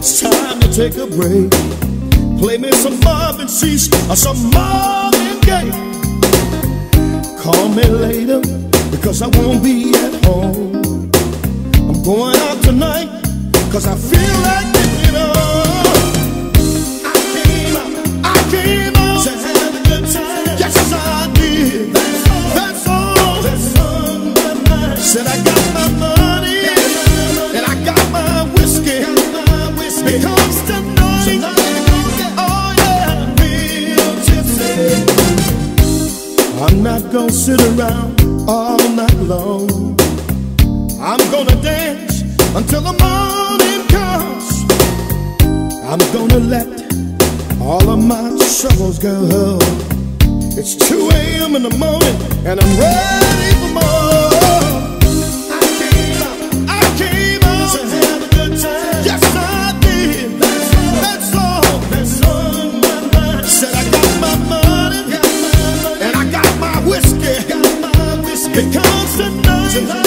take a break. Play me some Marvin Sease or some Marvin Gaye. Call me later because I won't be at home. I'm going out tonight because I feel gonna sit around all night long. I'm gonna dance until the morning comes. I'm gonna let all of my troubles go. It's 2 a.m. in the morning and I'm ready Because tonight, oh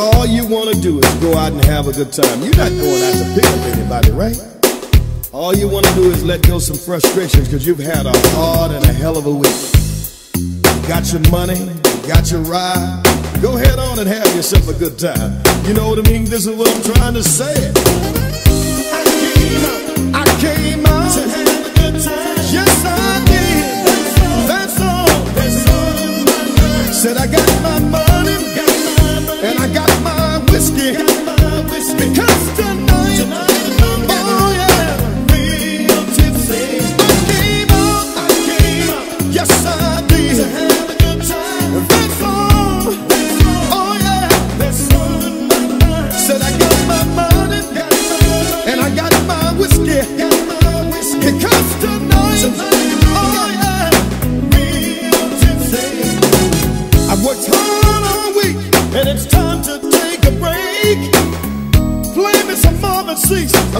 all you want to do is go out and have a good time. You're not going out to pick up anybody, right? All you want to do is let go some frustrations because you've had a hard and a hell of a week. Got your money, got your ride. Go head on and have yourself a good time. You know what I mean? This is what I'm trying to say. I came out, I came out to have a good time. Yes, I did.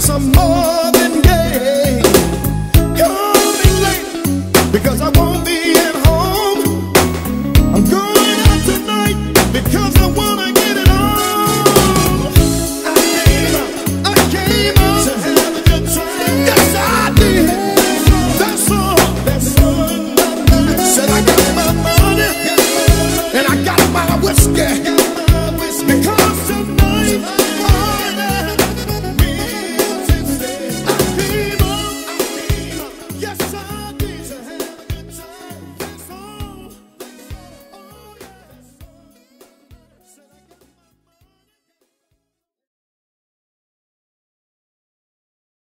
Some Marvin